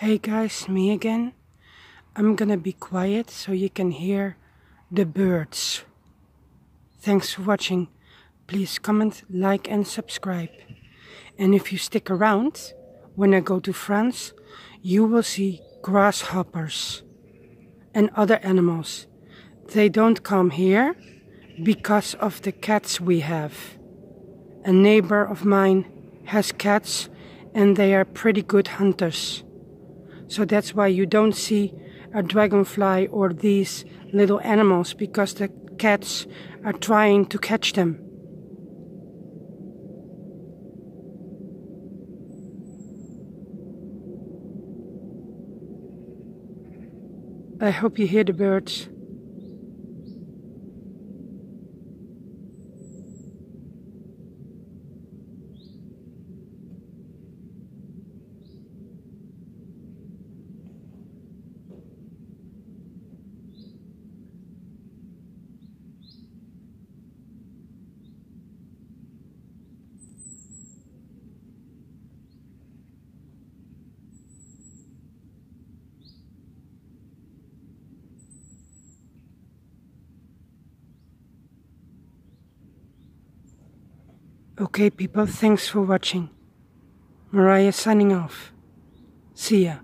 Hey guys, me again. I'm gonna be quiet so you can hear the birds. Thanks for watching. Please comment, like and subscribe. And if you stick around, when I go to France, you will see grasshoppers and other animals. They don't come here because of the cats we have. A neighbor of mine has cats and they are pretty good hunters. So that's why you don't see a dragonfly or these little animals because the cats are trying to catch them. I hope you hear the birds. Okay, people, thanks for watching. Marije signing off. See ya.